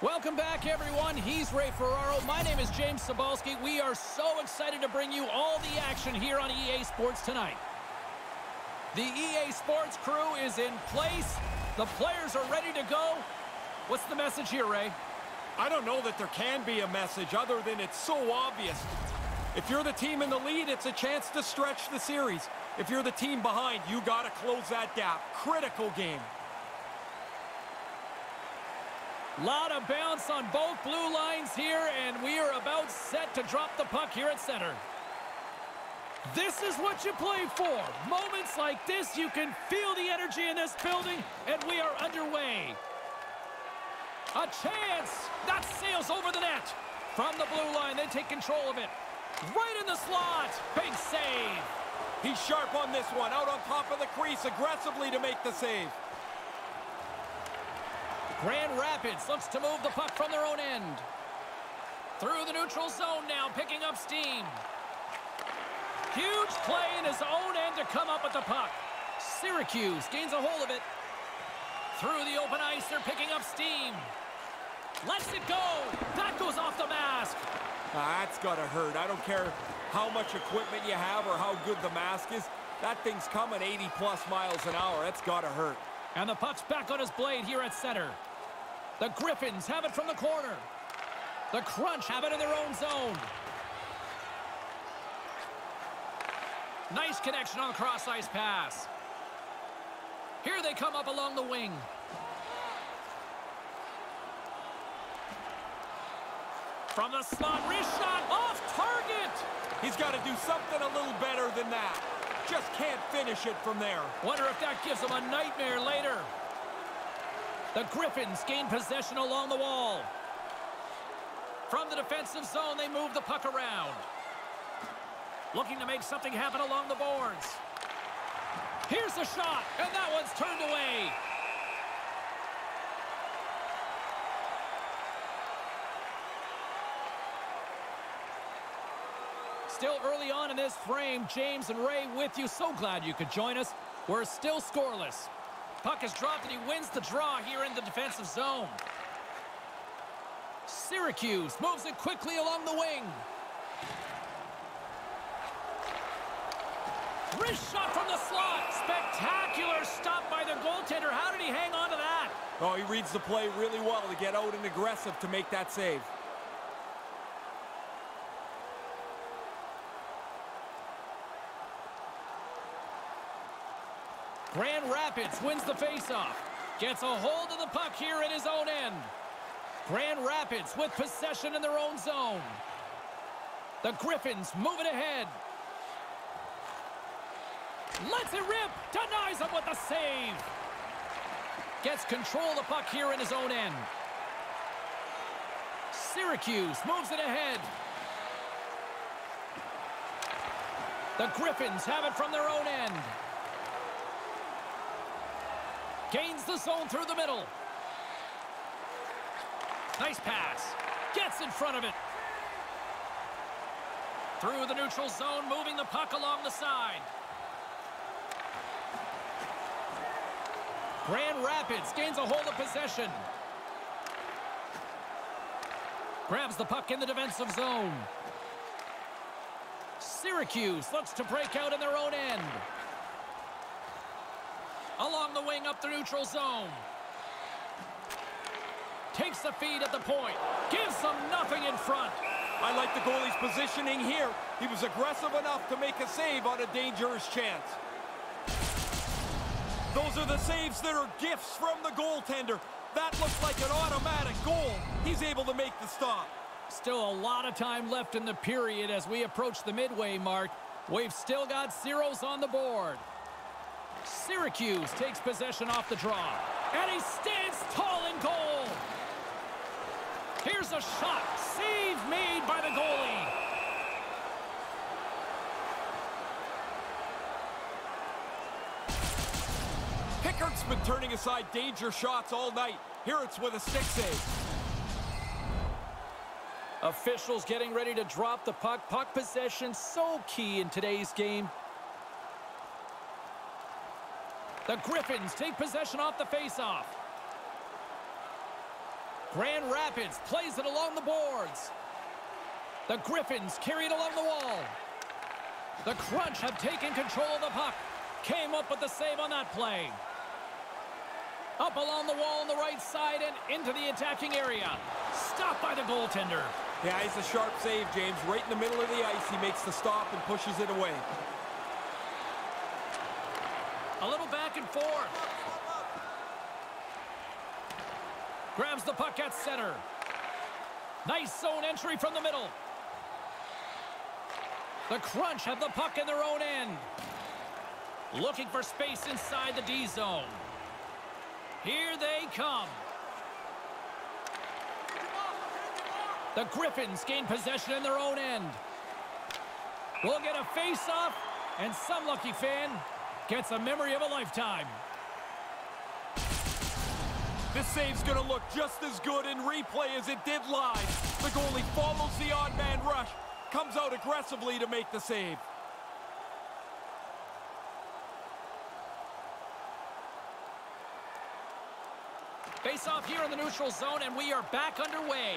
Welcome back, everyone. He's Ray Ferraro. My name is James Cybulski. We are so excited to bring you all the action here on EA Sports tonight. The EA Sports crew is in place. The players are ready to go. What's the message here, Ray? I don't know that there can be a message other than it's so obvious. If you're the team in the lead, it's a chance to stretch the series. If you're the team behind, you got to close that gap. Critical game. Lot of bounce on both blue lines here, and we are about set to drop the puck here at center. This is what you play for. Moments like this, you can feel the energy in this building, and we are underway. A chance! That sails over the net. From the blue line, they take control of it. Right in the slot. Big save. He's sharp on this one. Out on top of the crease aggressively to make the save. Grand Rapids looks to move the puck from their own end. Through the neutral zone now, picking up steam. Huge play in his own end to come up with the puck. Syracuse gains a hold of it. Through the open ice, they're picking up steam. Lets it go. That goes off the mask. Ah, that's got to hurt. I don't care how much equipment you have or how good the mask is. That thing's coming 80 plus miles an hour. That's got to hurt. And the puck's back on his blade here at center. The Griffins have it from the corner. The Crunch have it in their own zone. Nice connection on the cross-ice pass. Here they come up along the wing. From the slot, wrist shot, off target! He's got to do something a little better than that. Just can't finish it from there. Wonder if that gives him a nightmare later. The Griffins gain possession along the wall. From the defensive zone, they move the puck around. Looking to make something happen along the boards. Here's the shot, and that one's turned away. Still early on in this frame, James and Ray with you. So glad you could join us. We're still scoreless. Puck is dropped and he wins the draw here in the defensive zone. Syracuse moves it quickly along the wing. Wrist shot from the slot. Spectacular stop by the goaltender. How did he hang on to that? Oh, he reads the play really well to get out and aggressive to make that save. Grand Rapids wins the faceoff. Gets a hold of the puck here in his own end. Grand Rapids with possession in their own zone. The Griffins moving ahead. Lets it rip. Denies him with the save. Gets control of the puck here in his own end. Syracuse moves it ahead. The Griffins have it from their own end. Gains the zone through the middle. Nice pass. Gets in front of it. Through the neutral zone, moving the puck along the side. Grand Rapids gains a hold of possession. Grabs the puck in the defensive zone. Syracuse looks to break out in their own end. Along the wing up the neutral zone. Takes the feed at the point. Gives them nothing in front. I like the goalie's positioning here. He was aggressive enough to make a save on a dangerous chance. Those are the saves that are gifts from the goaltender. That looks like an automatic goal. He's able to make the stop. Still a lot of time left in the period as we approach the midway mark. We've still got zeros on the board. Syracuse takes possession off the draw. And he stands tall in goal. Here's a shot. Save made by the goalie. Pickard's been turning aside danger shots all night. Here it's with a stick save. Officials getting ready to drop the puck. Puck possession so key in today's game. The Griffins take possession off the faceoff. Grand Rapids plays it along the boards. The Griffins carry it along the wall. The Crunch have taken control of the puck. Came up with the save on that play. Up along the wall on the right side and into the attacking area. Stopped by the goaltender. Yeah, he's a sharp save, James. Right in the middle of the ice, he makes the stop and pushes it away. A little back and forth. Grabs the puck at center. Nice zone entry from the middle. The Crunch have the puck in their own end. Looking for space inside the D zone. Here they come. The Griffins gain possession in their own end. We'll get a face-off, and some lucky fan gets a memory of a lifetime. This save's going to look just as good in replay as it did live. The goalie follows the odd man rush, comes out aggressively to make the save. Face off here in the neutral zone, and we are back underway.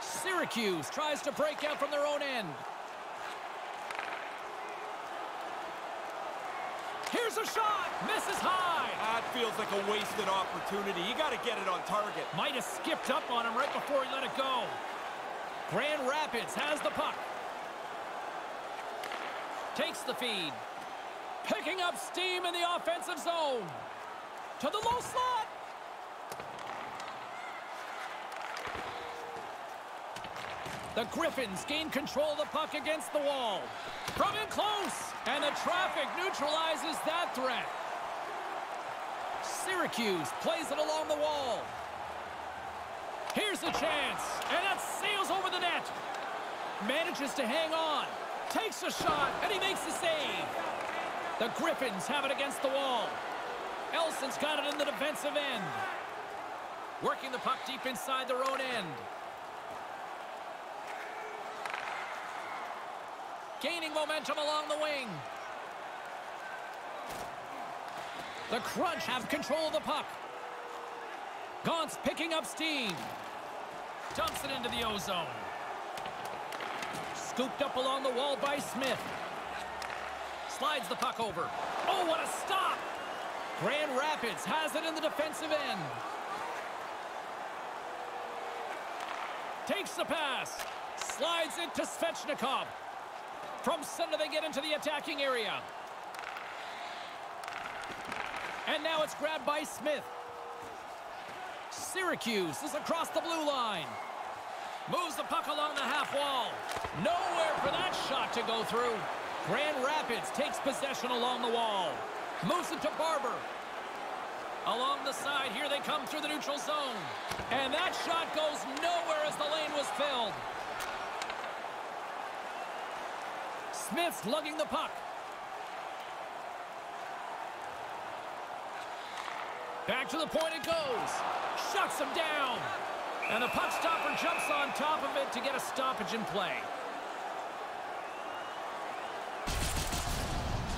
Syracuse tries to break out from their own end. Here's a shot. Misses high. That feels like a wasted opportunity. You got to get it on target. Might have skipped up on him right before he let it go. Grand Rapids has the puck. Takes the feed. Picking up steam in the offensive zone. To the low slot. The Griffins gain control of the puck against the wall. From in close. And the traffic neutralizes that threat. Syracuse plays it along the wall. Here's a chance. And that sails over the net. Manages to hang on. Takes a shot, and he makes the save. The Griffins have it against the wall. Elson's got it in the defensive end. Working the puck deep inside their own end. Gaining momentum along the wing. The Crunch have control of the puck. Gaunt's picking up steam. Dumps it into the ozone. Scooped up along the wall by Smith. Slides the puck over. Oh, what a stop! Grand Rapids has it in the defensive end. Takes the pass. Slides it to Svechnikov. From center, they get into the attacking area. And now it's grabbed by Smith. Syracuse is across the blue line. Moves the puck along the half wall. Nowhere for that shot to go through. Grand Rapids takes possession along the wall. Moves it to Barber. Along the side, here they come through the neutral zone. And that shot goes nowhere as the lane was filled. Smith lugging the puck. Back to the point it goes. Shuts him down. And the puck stopper jumps on top of it to get a stoppage in play.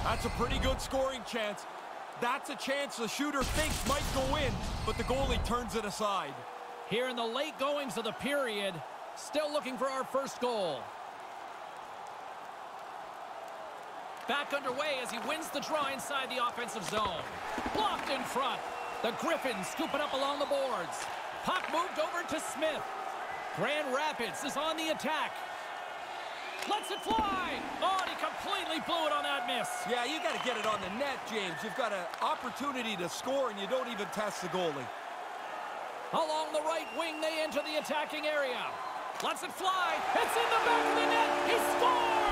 That's a pretty good scoring chance. That's a chance the shooter thinks might go in, but the goalie turns it aside. Here in the late goings of the period, still looking for our first goal. Back underway as he wins the draw inside the offensive zone. Blocked in front. The Griffins scoop it up along the boards. Puck moved over to Smith. Grand Rapids is on the attack. Lets it fly. Oh, and he completely blew it on that miss. Yeah, you got to get it on the net, James. You've got an opportunity to score, and you don't even test the goalie. Along the right wing, they enter the attacking area. Lets it fly. It's in the back of the net. He scores!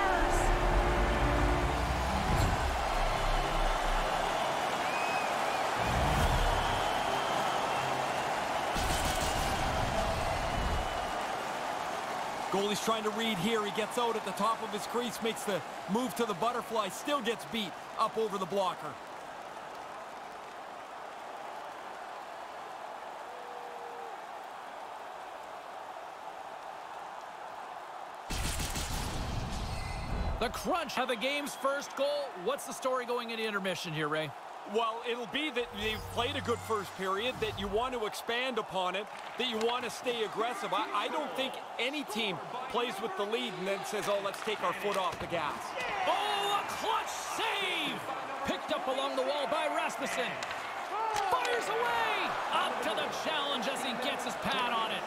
Goalie's trying to read here. He gets out at the top of his crease, makes the move to the butterfly, still gets beat up over the blocker. The Crunch have the game's first goal. What's the story going into intermission here, Ray? Well, it'll be that you've played a good first period, that you want to expand upon it, that you want to stay aggressive. I, I don't think any team plays with the lead and then says, oh, let's take our foot off the gas. Oh, a clutch save! Picked up along the wall by Rasmussen. Fires away! Up to the challenge as he gets his pad on it.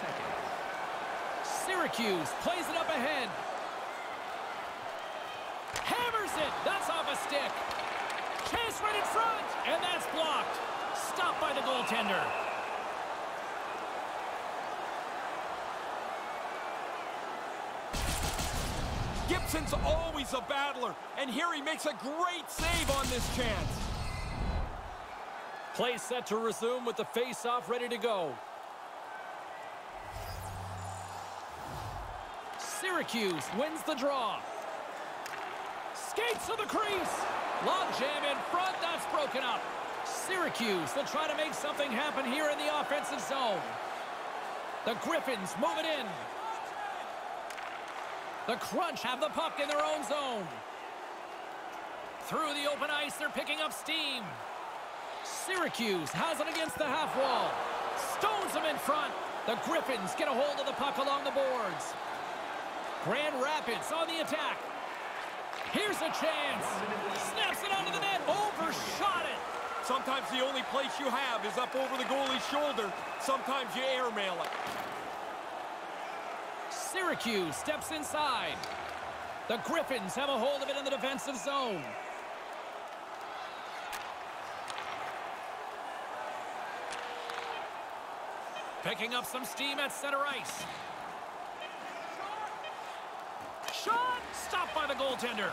Syracuse plays it up ahead. Hammers it! That's off a stick. Chase right in front, and that's blocked. Stopped by the goaltender. Gibson's always a battler, and here he makes a great save on this chance. Play set to resume with the face-off ready to go. Syracuse wins the draw. Skates to the crease. Log jam in front. That's broken up. Syracuse will try to make something happen here in the offensive zone. The Griffins move it in. The Crunch have the puck in their own zone. Through the open ice, they're picking up steam. Syracuse has it against the half wall. Stones them in front. The Griffins get a hold of the puck along the boards. Grand Rapids on the attack. Here's a chance. Snaps it onto the net. Overshot it. Sometimes the only place you have is up over the goalie's shoulder. Sometimes you airmail it. Syracuse steps inside. The Griffins have a hold of it in the defensive zone. Picking up some steam at center ice. Shot! Stopped by the goaltender.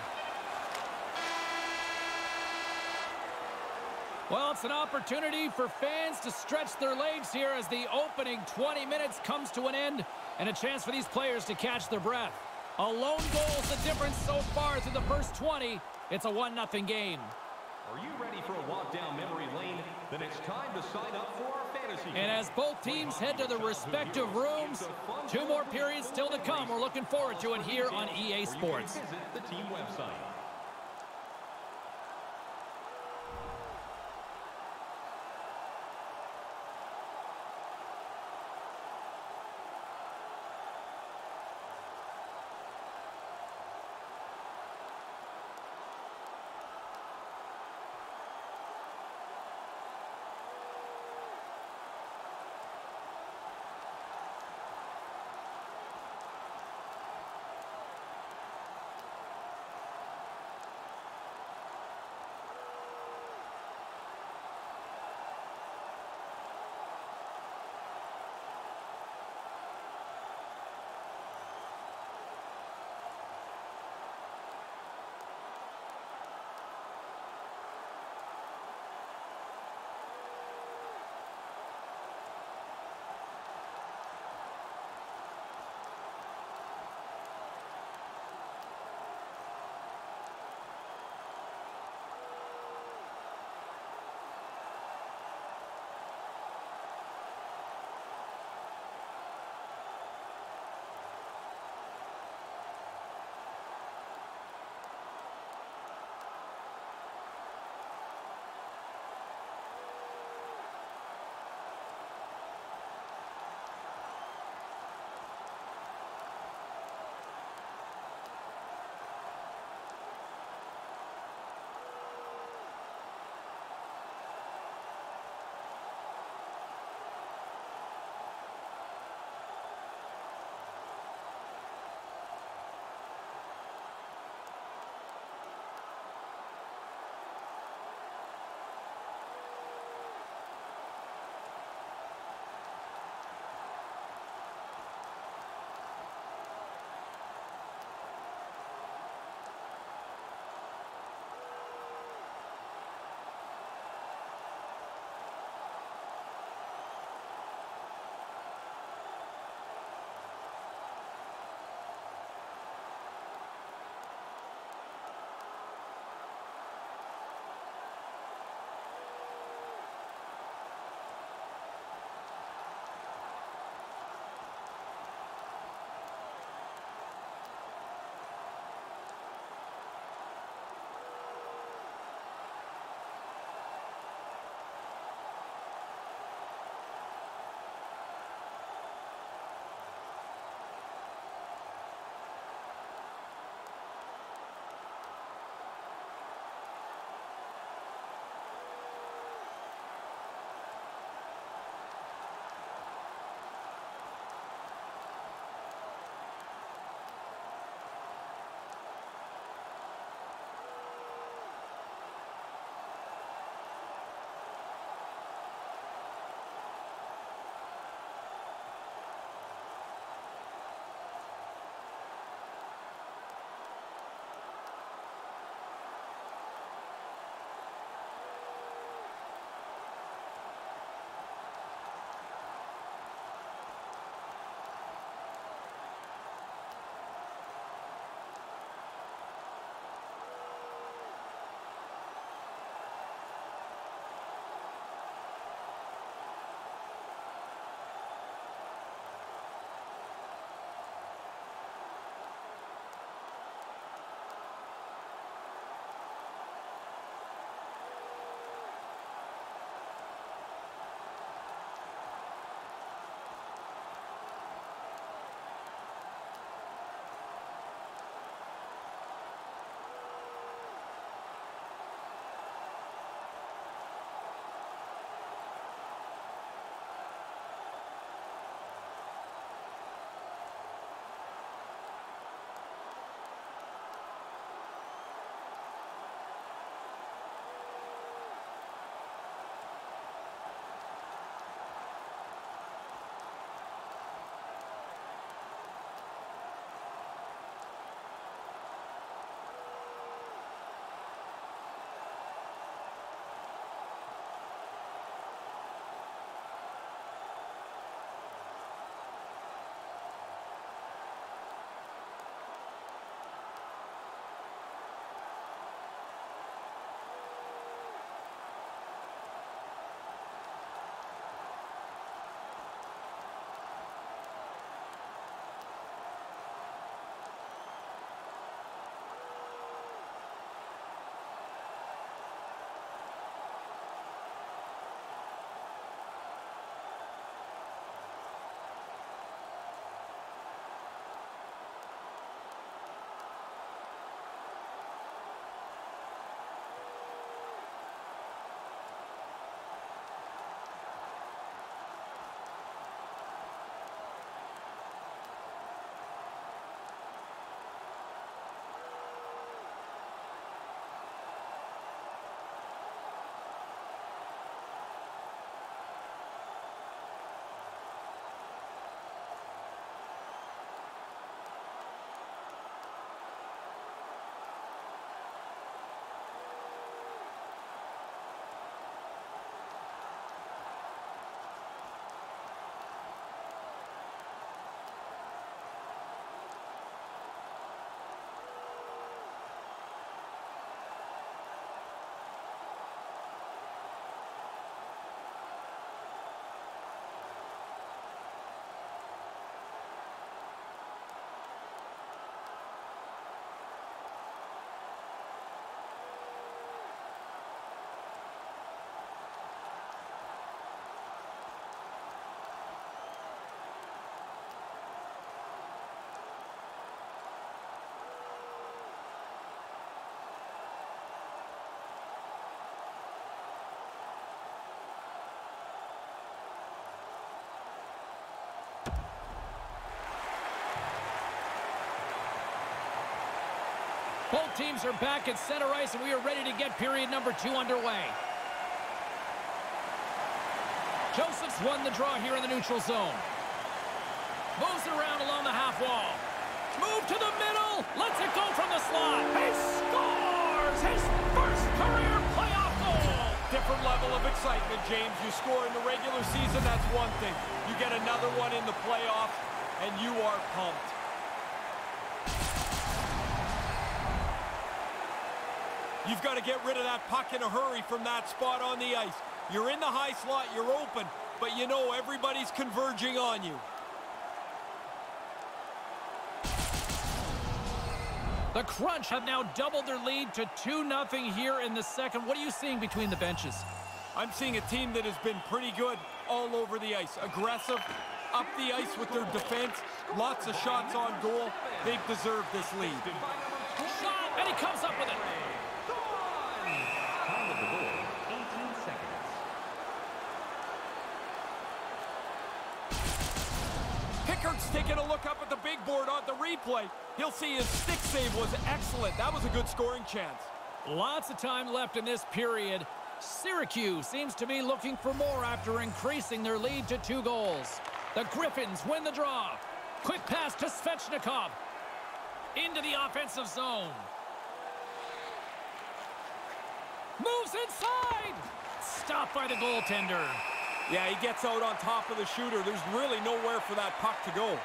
Well, it's an opportunity for fans to stretch their legs here as the opening 20 minutes comes to an end and a chance for these players to catch their breath. A lone goal is the difference so far through the first 20. It's a 1-0 game. Are you ready for a walk down memory lane? Then it's time to sign up for our fantasy. And as both teams head to their respective rooms, two more periods still to come. We're looking forward to it here on EA Sports. Visit the team website. Both teams are back at center ice, and we are ready to get period number two underway. Joseph's won the draw here in the neutral zone. Moves it around along the half wall. Move to the middle. Lets it go from the slot. He scores his first career playoff goal. Different level of excitement, James. You score in the regular season, that's one thing. You get another one in the playoffs, and you are pumped. You've got to get rid of that puck in a hurry from that spot on the ice. You're in the high slot, you're open, but you know everybody's converging on you. The Crunch have now doubled their lead to 2-0 here in the second. What are you seeing between the benches? I'm seeing a team that has been pretty good all over the ice. Aggressive, up the ice with their defense, lots of shots on goal. They've deserved this lead. Shot, and he comes up with it. Time of the goal, 18 seconds. Pickard's taking a look up at the big board on the replay. He'll see his stick save was excellent. That was a good scoring chance. Lots of time left in this period. Syracuse seems to be looking for more after increasing their lead to two goals. The Griffins win the draw. Quick pass to Svechnikov. Into the offensive zone. Moves inside. Stopped by the goaltender. Yeah, he gets out on top of the shooter. There's really nowhere for that puck to go.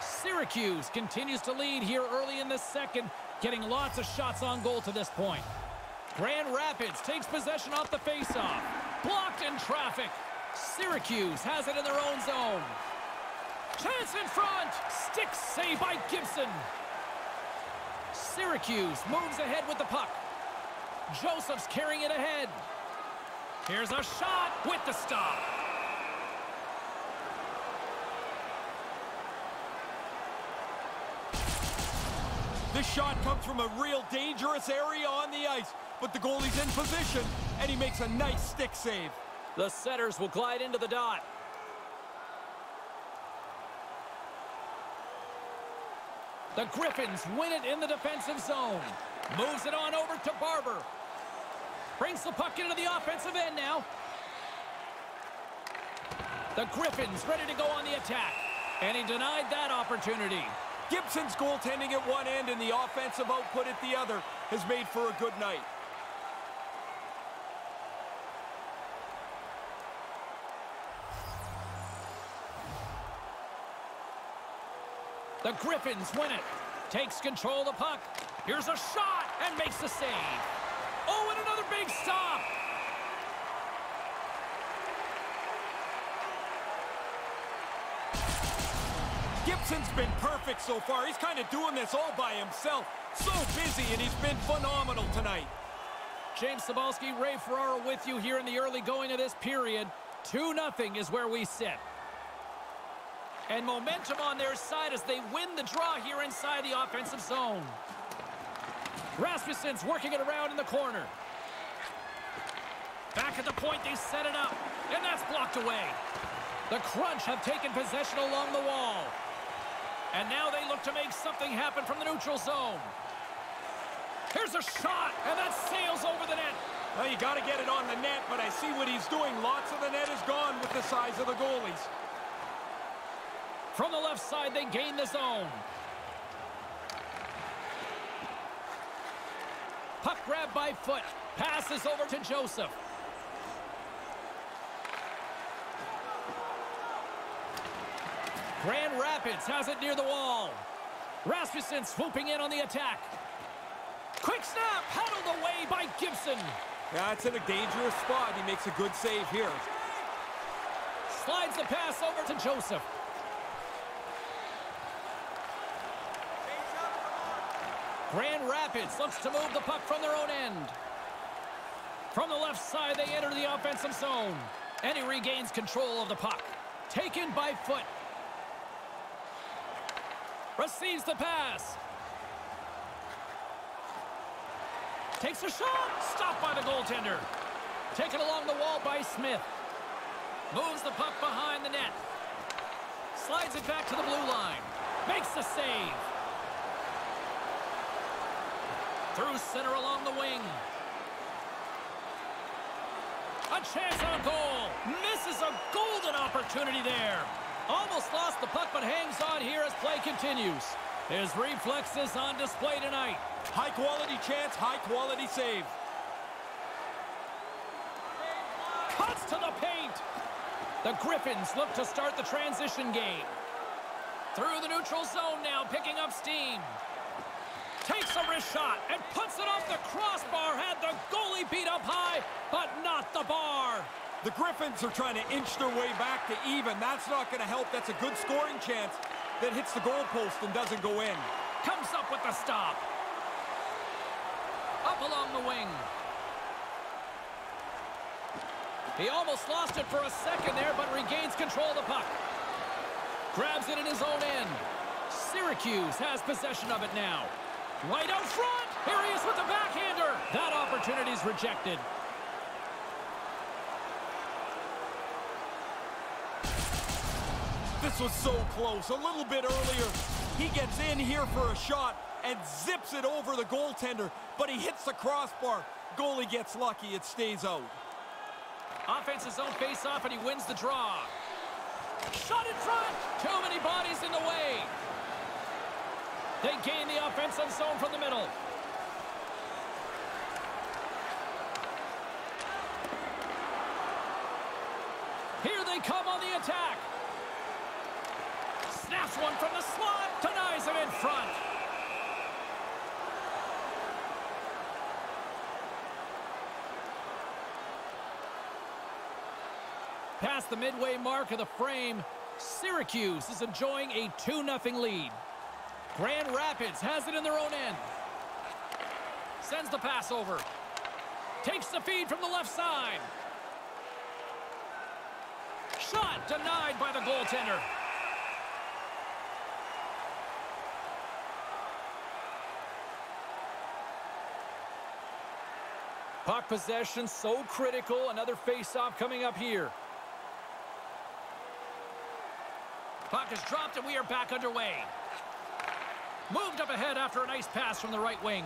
Syracuse continues to lead here early in the second, getting lots of shots on goal to this point. Grand Rapids takes possession off the faceoff. Blocked in traffic. Syracuse has it in their own zone. Chance in front. Stick save by Gibson. Syracuse moves ahead with the puck. Joseph's carrying it ahead. Here's a shot with the stop. This shot comes from a real dangerous area on the ice, but the goalie's in position, and he makes a nice stick save. The setters will glide into the dot. The Griffins win it in the defensive zone. Moves it on over to Barber. Brings the puck into the offensive end now. The Griffins ready to go on the attack. And he denied that opportunity. Gibson's goaltending at one end and the offensive output at the other has made for a good night. The Griffins win it. Takes control of the puck. Here's a shot and makes the save. Oh, and another big stop. Gibson's been perfect so far. He's kind of doing this all by himself. So busy, and he's been phenomenal tonight. James Cybulski, Ray Ferraro with you here in the early going of this period. 2-0 is where we sit. And momentum on their side as they win the draw here inside the offensive zone. Rasmussen's working it around in the corner. Back at the point, they set it up. And that's blocked away. The Crunch have taken possession along the wall. And now they look to make something happen from the neutral zone. Here's a shot, and that sails over the net. Well, you got to get it on the net, but I see what he's doing. Lots of the net is gone with the size of the goalies. From the left side, they gain the zone. Puck grab by Foote. Passes over to Joseph. Grand Rapids has it near the wall. Rasmussen swooping in on the attack. Quick snap, paddled away by Gibson. That's in a dangerous spot. He makes a good save here. Slides the pass over to Joseph. Grand Rapids looks to move the puck from their own end. From the left side, they enter the offensive zone. And he regains control of the puck. Taken by Foote. Receives the pass. Takes a shot. Stopped by the goaltender. Taken along the wall by Smith. Moves the puck behind the net. Slides it back to the blue line. Makes the save. Through center along the wing. A chance on goal. Misses a golden opportunity there. Almost lost the puck, but hangs on here as play continues. His reflexes on display tonight. High quality chance, high quality save. Cuts to the paint. The Griffins look to start the transition game. Through the neutral zone now, picking up steam. A wrist shot and puts it off the crossbar. Had the goalie beat up high, but not the bar. The Griffins are trying to inch their way back to even. That's not going to help. That's a good scoring chance that hits the goalpost and doesn't go in. Comes up with the stop. Up along the wing. He almost lost it for a second there, but regains control of the puck. Grabs it in his own end. Syracuse has possession of it now. Right out front. Here he is with the backhander. That opportunity is rejected. This was so close. A little bit earlier, he gets in here for a shot and zips it over the goaltender, but he hits the crossbar. Goalie gets lucky. It stays out. Offense zone face-off, and he wins the draw. Shot in front. Too many bodies in the way. They gain the offensive zone from the middle. Here they come on the attack. Snaps one from the slot. Denies it in front. Past the midway mark of the frame, Syracuse is enjoying a 2-0 lead. Grand Rapids has it in their own end. Sends the pass over. Takes the feed from the left side. Shot denied by the goaltender. Puck possession so critical. Another face-off coming up here. Puck is dropped and we are back underway. Moved up ahead after a nice pass from the right wing.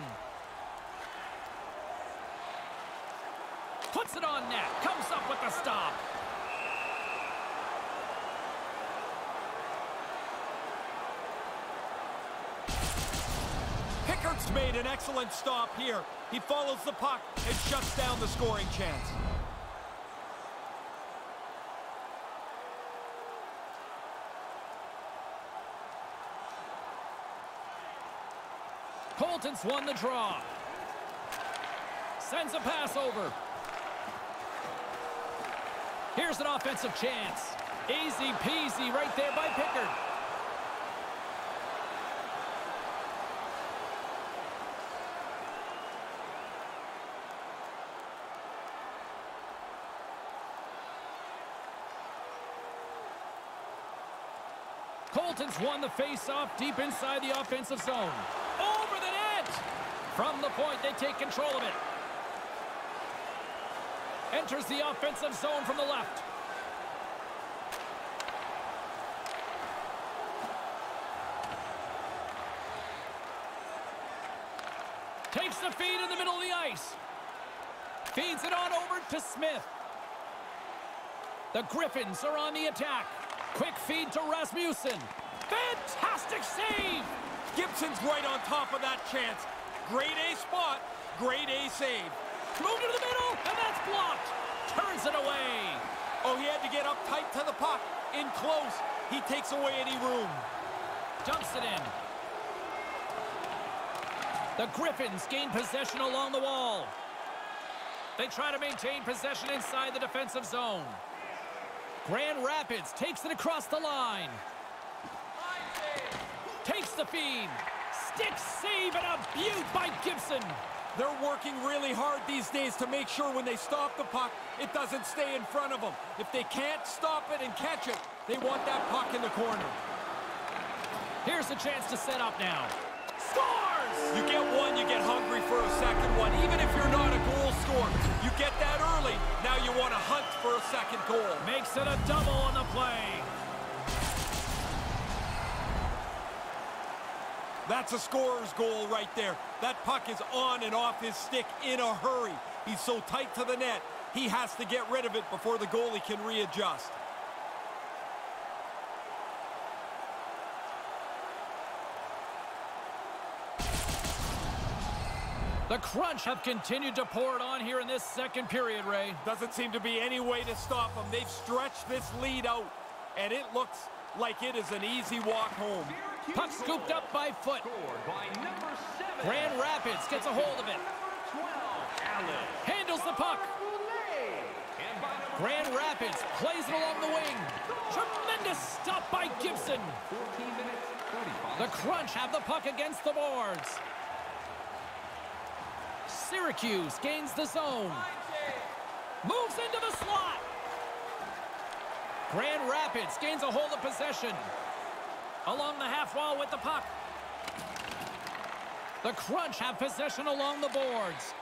Puts it on net. Comes up with the stop. Pickard's made an excellent stop here. He follows the puck and shuts down the scoring chance. Colton's won the draw. Sends a pass over. Here's an offensive chance. Easy peasy right there by Pickard. Colton's won the face-off deep inside the offensive zone. From the point, they take control of it. Enters the offensive zone from the left. Takes the feed in the middle of the ice. Feeds it on over to Smith. The Griffins are on the attack. Quick feed to Rasmussen. Fantastic save! Gibson's right on top of that chance. Grade A spot, grade A save. Moved into the middle, and that's blocked. Turns it away. Oh, he had to get up tight to the puck. In close, he takes away any room. Dumps it in. The Griffins gain possession along the wall. They try to maintain possession inside the defensive zone. Grand Rapids takes it across the line. Takes the feed. Stick save and a beaut by Gibson. They're working really hard these days to make sure when they stop the puck, it doesn't stay in front of them. If they can't stop it and catch it, they want that puck in the corner. Here's a chance to set up now. Scores! You get one, you get hungry for a second one. Even if you're not a goal scorer, you get that early. Now you want to hunt for a second goal. Makes it a double on the play. That's a scorer's goal right there. That puck is on and off his stick in a hurry. He's so tight to the net, he has to get rid of it before the goalie can readjust. The Crunch have continued to pour it on here in this second period, Ray. Doesn't seem to be any way to stop them. They've stretched this lead out, and it looks like it is an easy walk home. Puck scooped up by Foote. By seven. Grand Rapids gets a hold of it. 12, Handles the puck. And by number Grand Rapids plays it along the wing. Tremendous stop by Gibson. 14 minutes, 35 The Crunch have the puck against the boards. Syracuse gains the zone. Moves into the slot. Grand Rapids gains a hold of possession. Along the half wall with the puck. The Crunch have possession along the boards.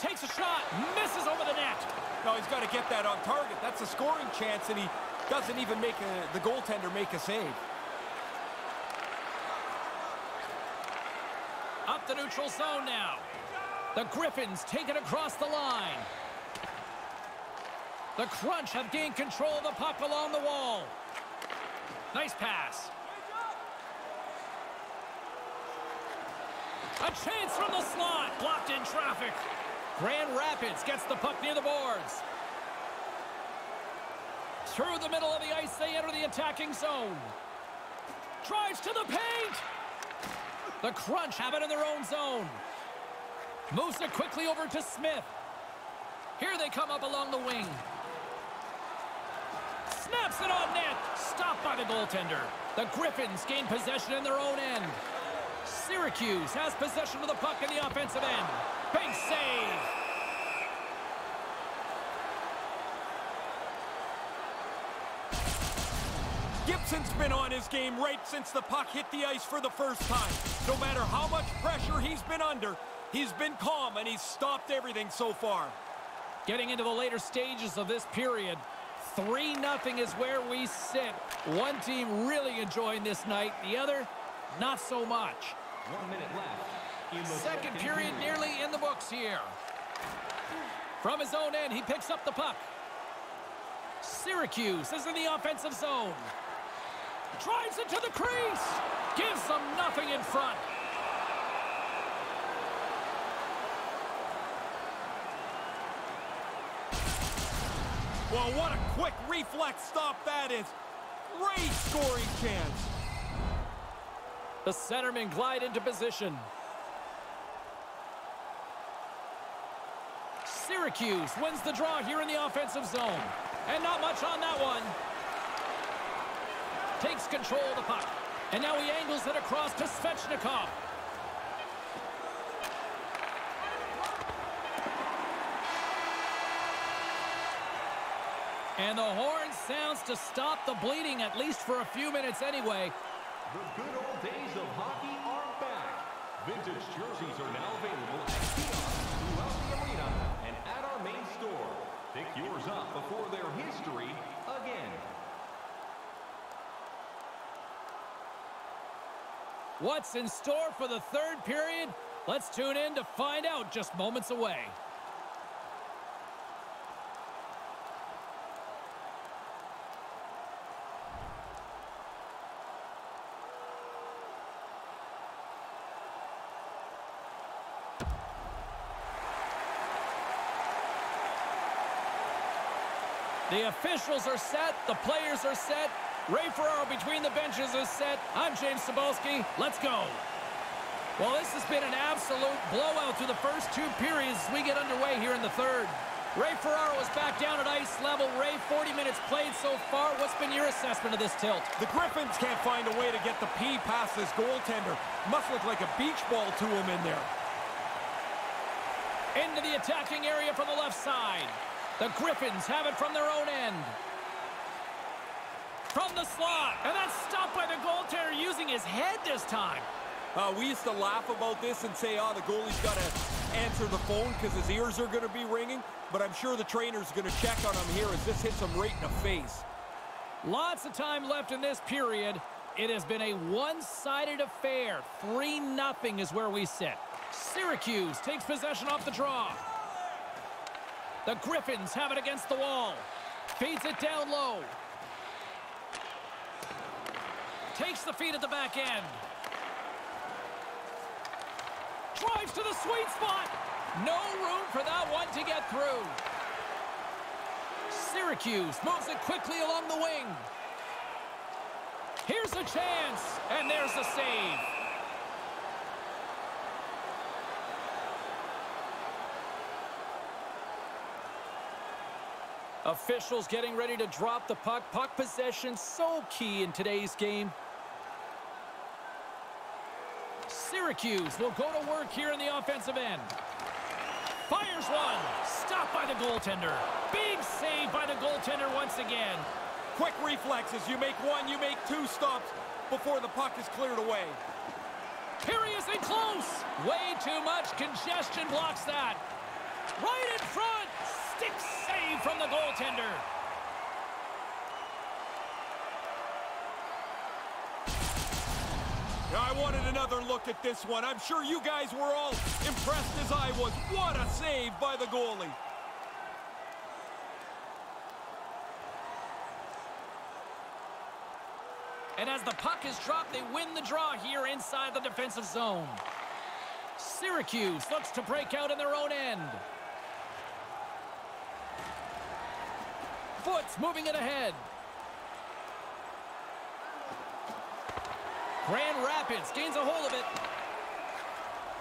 Takes a shot, misses over the net. No, he's got to get that on target. That's a scoring chance, and he doesn't even make a, the goaltender make a save. Up the neutral zone now. The Griffins take it across the line. The Crunch have gained control of the puck along the wall. Nice pass. A chance from the slot. Blocked in traffic. Grand Rapids gets the puck near the boards. Through the middle of the ice, they enter the attacking zone. Drives to the paint. The Crunch have it in their own zone. Moves it quickly over to Smith. Here they come up along the wing. Snaps it on net. Stopped by the goaltender. The Griffins gain possession in their own end. Syracuse has possession of the puck in the offensive end. Big save. Gibson's been on his game right since the puck hit the ice for the first time. No matter how much pressure he's been under, he's been calm and he's stopped everything so far. Getting into the later stages of this period, 3-0 is where we sit. One team really enjoying this night, the other, not so much. One minute left. Second period nearly in the books here. From his own end, he picks up the puck. Syracuse is in the offensive zone. Drives it to the crease. Gives them nothing in front. Well, what a quick reflex stop that is. Great scoring chance. The centermen glide into position. Syracuse wins the draw here in the offensive zone. And not much on that one. Takes control of the puck. And now he angles it across to Svechnikov. And the horn sounds to stop the bleeding, at least for a few minutes anyway. The good old days of hockey are back. Vintage jerseys are now available at kiosks throughout the arena and at our main store. Pick yours up before their history again. What's in store for the third period? Let's tune in to find out just moments away. The officials are set. The players are set. Ray Ferraro between the benches is set. I'm James Cybulski. Let's go. Well, this has been an absolute blowout through the first two periods as we get underway here in the third. Ray Ferraro is back down at ice level. Ray, 40 minutes played so far. What's been your assessment of this tilt? The Griffins can't find a way to get the P past this goaltender. Must look like a beach ball to him in there. Into the attacking area from the left side. The Griffins have it from their own end. From the slot. And that's stopped by the goaltender using his head this time. Uh, we used to laugh about this and say, oh, the goalie's got to answer the phone because his ears are going to be ringing. But I'm sure the trainer's going to check on him here as this hits him right in the face. Lots of time left in this period. It has been a one-sided affair. 3-0 is where we sit. Syracuse takes possession off the draw. The Griffins have it against the wall. Feeds it down low. Takes the feed at the back end. Drives to the sweet spot. No room for that one to get through. Syracuse moves it quickly along the wing. Here's a chance, and there's the save. Officials getting ready to drop the puck. Puck possession so key in today's game. Syracuse will go to work here in the offensive end. Fires one. Stopped by the goaltender. Big save by the goaltender once again. Quick reflexes. You make one, you make two stops before the puck is cleared away. Here he is in close. Way too much congestion blocks that. Right in front. Save from the goaltender. I wanted another look at this one. I'm sure you guys were all impressed as I was. What a save by the goalie. And as the puck is dropped, they win the draw here inside the defensive zone. Syracuse looks to break out in their own end. Foote's moving it ahead. Grand Rapids gains a hold of it.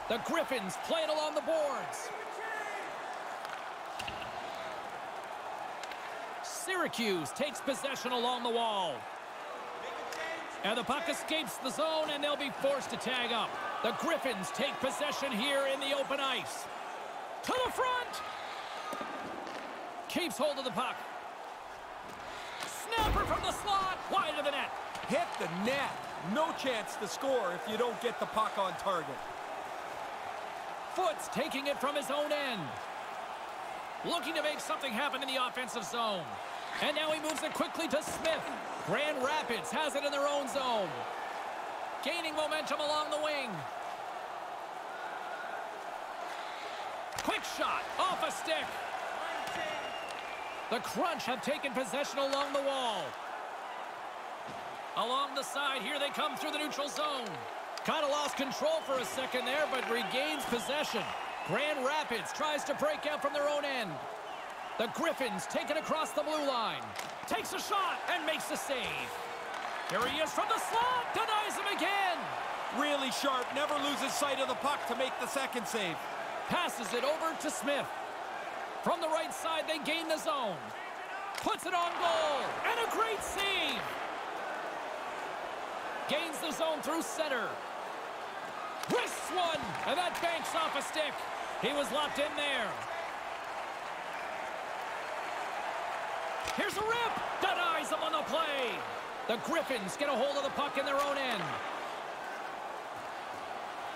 The Griffins play it along the boards. Syracuse takes possession along the wall. And the puck escapes the zone, and they'll be forced to tag up. The Griffins take possession here in the open ice. To the front! Keeps hold of the puck. From the slot, wide of the net. Hit the net. No chance to score if you don't get the puck on target. Foote's taking it from his own end. Looking to make something happen in the offensive zone. And now he moves it quickly to Smith. Grand Rapids has it in their own zone. Gaining momentum along the wing. Quick shot off a stick. The Crunch have taken possession along the wall. Along the side, here they come through the neutral zone. Kind of lost control for a second there, but regains possession. Grand Rapids tries to break out from their own end. The Griffins take it across the blue line. Takes a shot and makes the save. Here he is from the slot. Denies him again. Really sharp. Never loses sight of the puck to make the second save. Passes it over to Smith. From the right side, they gain the zone. Puts it on goal. And a great save. Gains the zone through center. Wrists one. And that banks off a stick. He was locked in there. Here's a rip. Denies him on the play. The Griffins get a hold of the puck in their own end.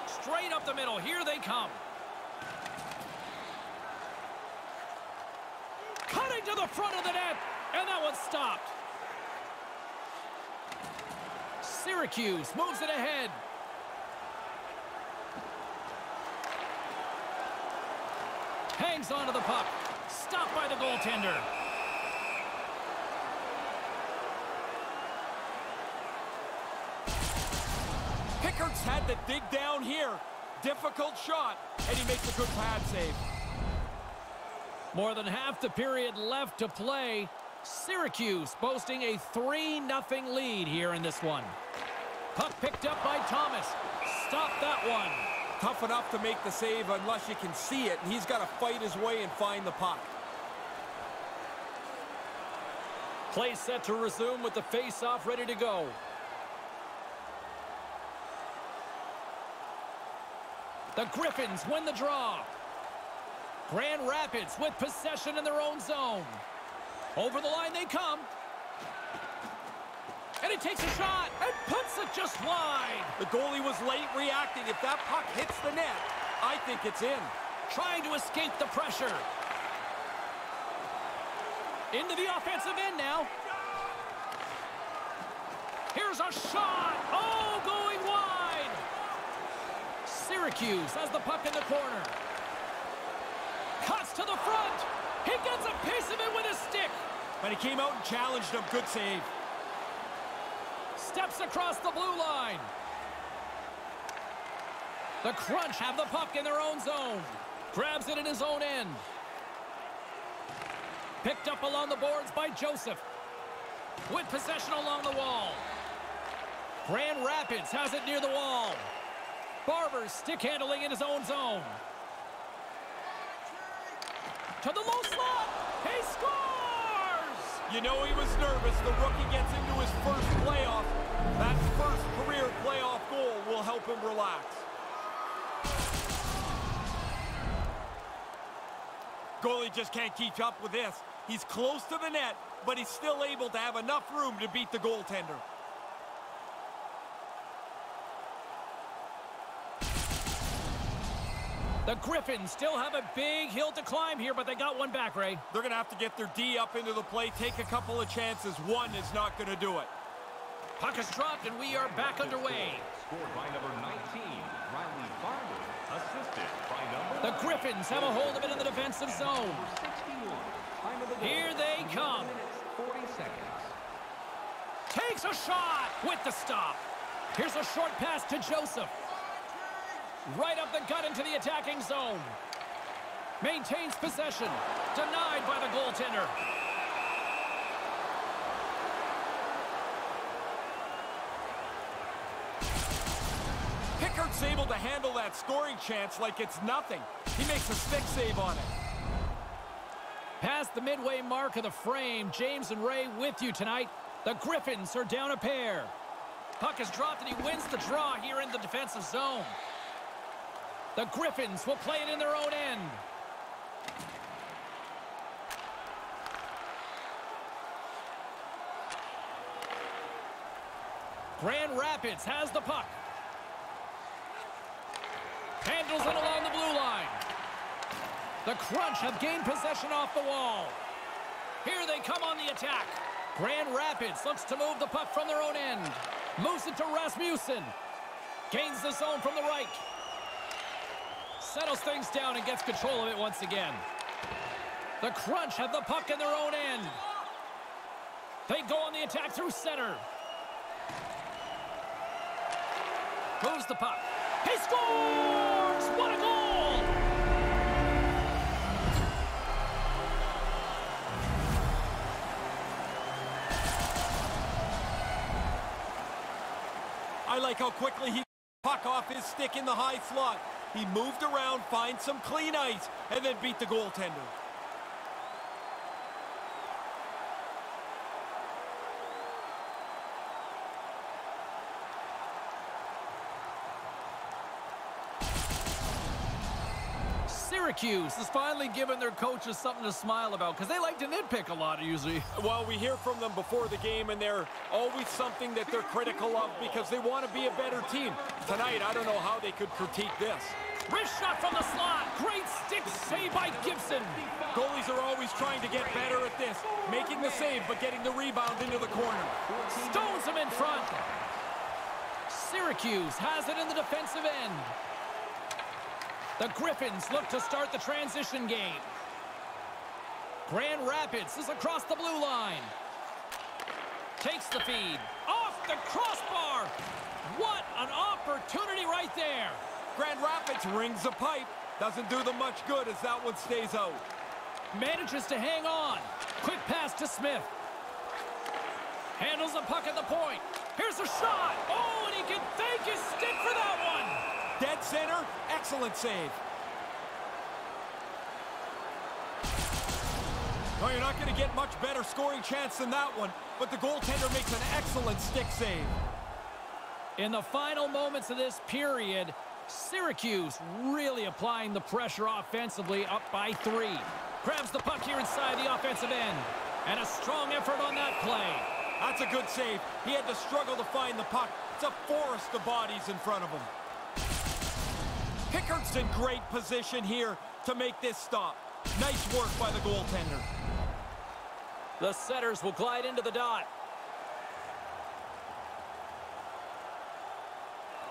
Straight up the middle. Here they come. Cutting to the front of the net. And that one stopped. Syracuse moves it ahead. Hangs onto the puck. Stopped by the goaltender. Pickard's had to dig down here. Difficult shot, and he makes a good pad save. More than half the period left to play. Syracuse boasting a 3-0 lead here in this one. Puck picked up by Thomas. Stop that one. Tough enough to make the save unless you can see it, and he's got to fight his way and find the puck. Play set to resume with the face-off ready to go. The Griffins win the draw. Grand Rapids with possession in their own zone. Over the line they come. And he takes a shot and puts it just wide. The goalie was late reacting. If that puck hits the net, I think it's in. Trying to escape the pressure. Into the offensive end now. Here's a shot. Oh, going wide. Syracuse has the puck in the corner. Cuts to the front. He gets a piece of it with his stick. But he came out and challenged him. Good save. Steps across the blue line. The Crunch have the puck in their own zone. Grabs it in his own end. Picked up along the boards by Joseph. With possession along the wall. Grand Rapids has it near the wall. Barber's stick handling in his own zone. To the low slot. He scores! You know he was nervous. The rookie gets into his first playoff. That first career playoff goal will help him relax. Goalie just can't keep up with this. He's close to the net, but he's still able to have enough room to beat the goaltender. The Griffins still have a big hill to climb here, but they got one back, Ray. They're going to have to get their D up into the play, take a couple of chances. One is not going to do it. Puck is dropped, and we are back underway. Scored by number 19, Riley Barber. Assisted by number The Griffins have a hold of it in the defensive zone. 61. Time of the game, Here they come. 40 seconds. Takes a shot with the stop. Here's a short pass to Joseph. Right up the gut into the attacking zone. Maintains possession. Denied by the goaltender. Pickard's able to handle that scoring chance like it's nothing. He makes a stick save on it. Past the midway mark of the frame, James and Ray with you tonight. The Griffins are down a pair. Puck is dropped and he wins the draw here in the defensive zone. The Griffins will play it in their own end. Grand Rapids has the puck. Handles it along the blue line. The Crunch have gained possession off the wall. Here they come on the attack. Grand Rapids looks to move the puck from their own end. Moves it to Rasmussen. Gains the zone from the right. Settles things down and gets control of it once again. The Crunch have the puck in their own end. They go on the attack through center. Moves the puck. He scores! What a goal! I like how quickly he puck off his stick in the high slot. He moved around, find some clean ice, and then beat the goaltender. Syracuse has finally given their coaches something to smile about because they like to nitpick a lot usually. Well, we hear from them before the game, and they're always something that they're critical of because they want to be a better team. Tonight, I don't know how they could critique this. Wrist shot from the slot. Great stick save by Gibson. Goalies are always trying to get better at this, making the save but getting the rebound into the corner. Stones him in front. Syracuse has it in the defensive end. The Griffins look to start the transition game. Grand Rapids is across the blue line. Takes the feed. Off the crossbar. What an opportunity right there. Grand Rapids rings the pipe. Doesn't do them much good as that one stays out. Manages to hang on. Quick pass to Smith. Handles the puck at the point. Here's a shot. Oh, and he can thank his stick for that one. Dead center, excellent save. Oh, you're not going to get much better scoring chance than that one, but the goaltender makes an excellent stick save. In the final moments of this period, Syracuse really applying the pressure offensively up by three. Grabs the puck here inside the offensive end. And a strong effort on that play. That's a good save. He had to struggle to find the puck. It's a forest of bodies in front of him. Pickard's in great position here to make this stop. Nice work by the goaltender. The setters will glide into the dot.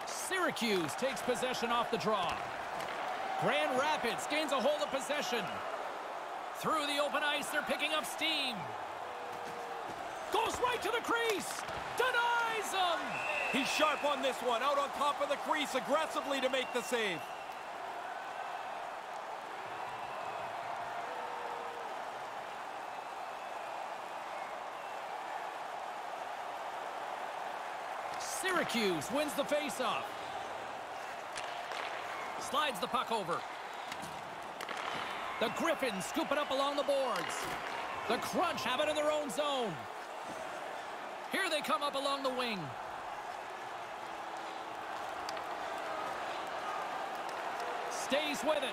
Syracuse takes possession off the draw. Grand Rapids gains a hold of possession. Through the open ice, they're picking up steam. Goes right to the crease. Denies them. He's sharp on this one, out on top of the crease aggressively to make the save. Syracuse wins the faceoff. Slides the puck over. The Griffins scoop it up along the boards. The Crunch have it in their own zone. Here they come up along the wing. Stays with it.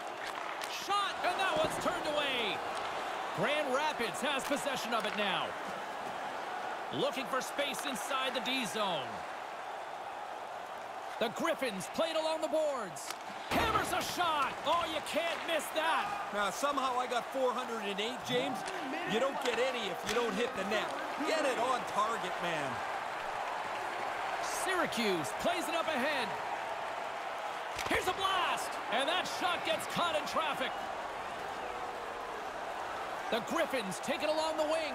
Shot, and that one's turned away. Grand Rapids has possession of it now. Looking for space inside the D zone. The Griffins played along the boards. Hammers a shot. Oh, you can't miss that. Now, somehow I got 408, James. You don't get any if you don't hit the net. Get it on target, man. Syracuse plays it up ahead. Here's a blast. And that shot gets caught in traffic. The Griffins take it along the wing.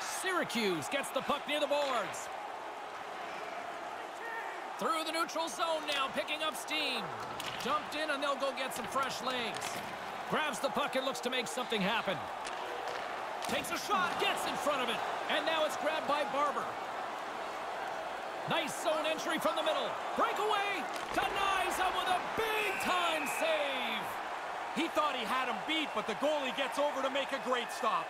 Syracuse gets the puck near the boards. Through the neutral zone now, picking up steam. Dumped in, and they'll go get some fresh legs. Grabs the puck and looks to make something happen. Takes a shot, gets in front of it. And now it's grabbed by Barber. Nice zone entry from the middle. Breakaway. Denies him with a big-time save. He thought he had him beat, but the goalie gets over to make a great stop.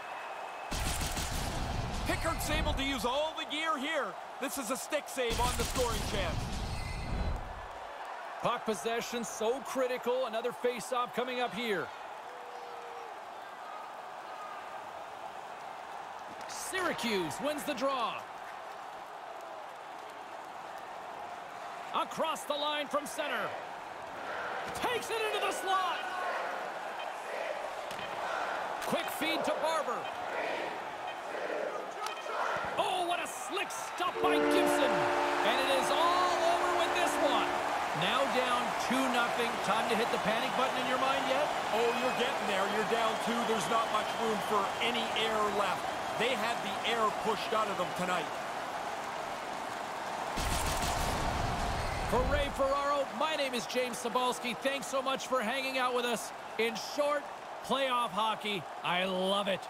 Pickard's able to use all the gear here. This is a stick save on the scoring chance. Puck possession so critical. Another face-off coming up here. Syracuse wins the draw. Across the line from center. Takes it into the slot. Quick feed to Barber. Oh, what a slick stop by Gibson. And it is all over with this one. Now down 2-0. Time to hit the panic button in your mind yet? Oh, you're getting there. You're down two. There's not much room for any air left. They had the air pushed out of them tonight. For Ray Ferraro, my name is James Cybulski. Thanks so much for hanging out with us. In short, playoff hockey, I love it.